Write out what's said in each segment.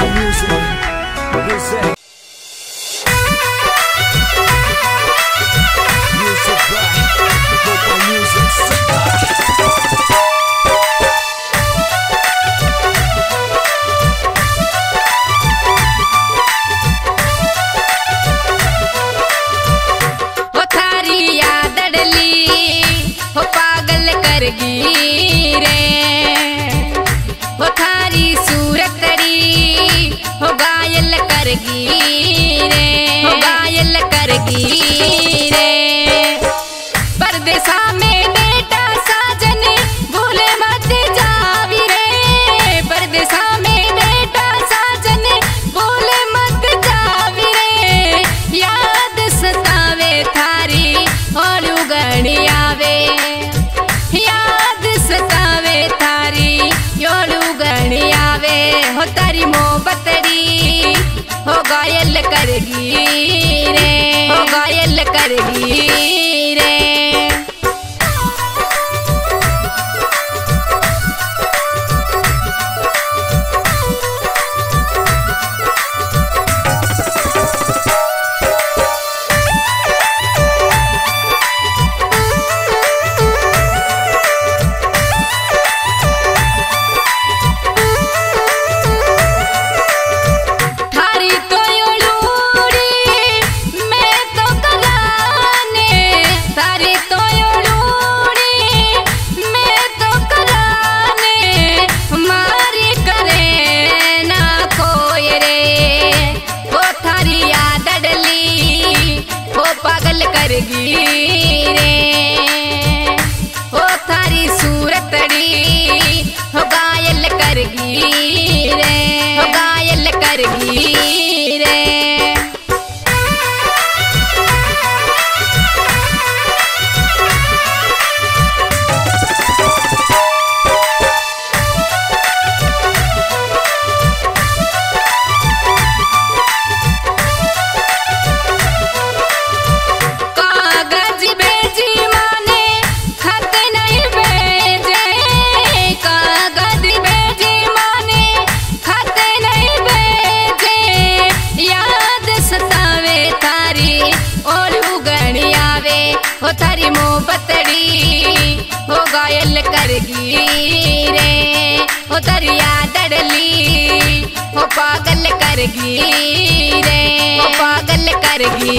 music, music. Music back, the music. हो तारी मोहब्बतरी हो गायल करगी रे हो गायल करगी। हो थारी मोहब्बतड़ी हो गायल कर रे। हो तारी आदड़ली हो पागल कर रे। हो पागल करगी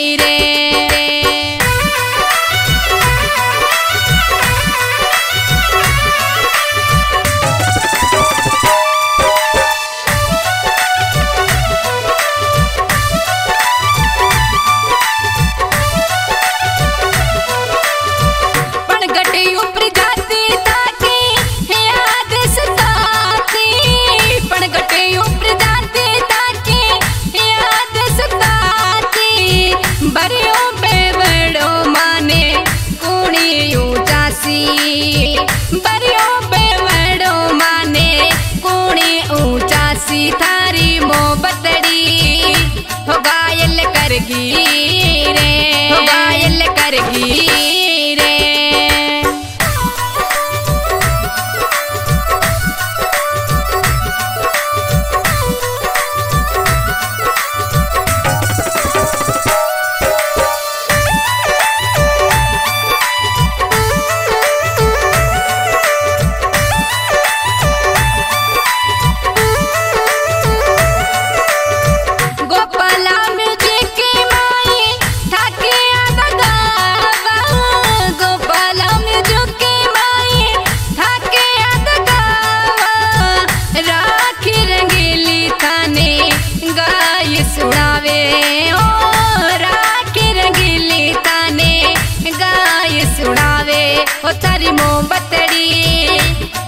तारी मोमबतड़ी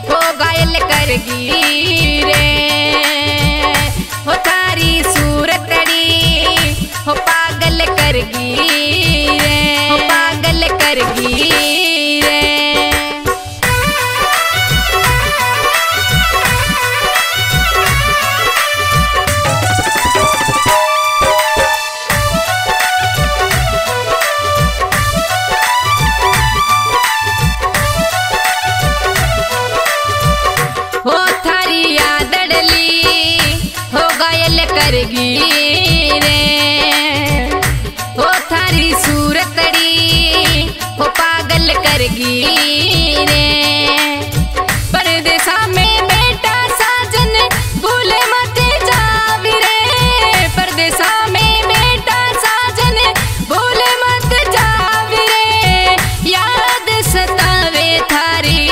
हो गायल करगी। रे हो थारी सूरतड़ी हो पागल करगी रे बेटा साजन भूले मत जावी रे परदेसा में बेटा साजन भूले मत जावी याद सतावे थारी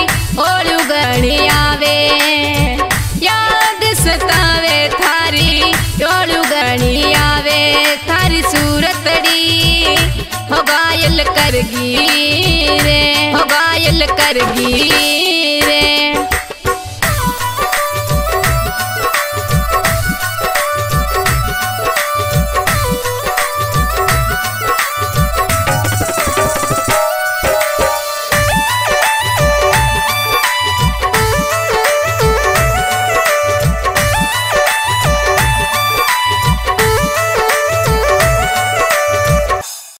थारी सूरत बड़ी हो गायल करगी रे हो गायल करगी